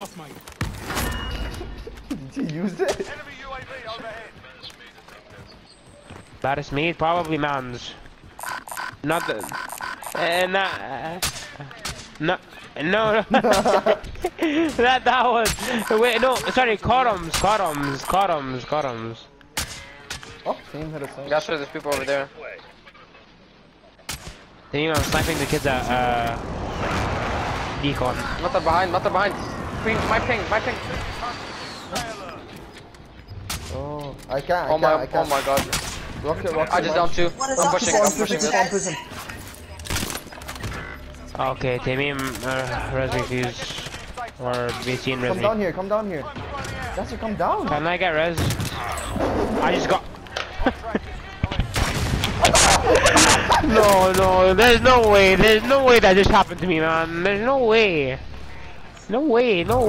off, mate. Did you use it? Enemy UAV overhead. Baddest meat? Probably man's. Not the. Uh, not. Uh, no. No, no. that that was. Wait, no. Sorry, Cottoms, Cottoms, Cottoms, Cottoms. Oh, team hit us. up. Yeah, sure, there's people over there. Then you know, I'm sniping the kids at uh, Decon. Mattar behind, Mattar behind. Ping, my ping, my ping. Oh, I can't. I Oh can't. my, I oh can't. my god. Rocket, rocket. I just downed two. I'm pushing, I'm pushing Keep this. on prison. Okay, Tamim, uh, res refuse. Or BC and res Come down here. Come down here. That's it. Come down. Can I get res? I just got. no, no, there's no way, there's no way that just happened to me, man. There's no way. No way, no way.